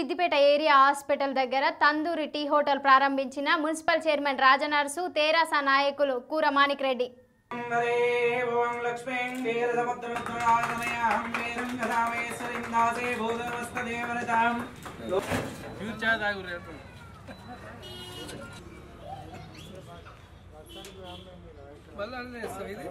Siddipet area hospital దగ్గర tandoori tea hotel ప్రారంభించిన municipal chairman Rajanarsu తెరాస నాయకులు కూర మాణిక్ రెడ్డి. మళ్ళీ ఇది?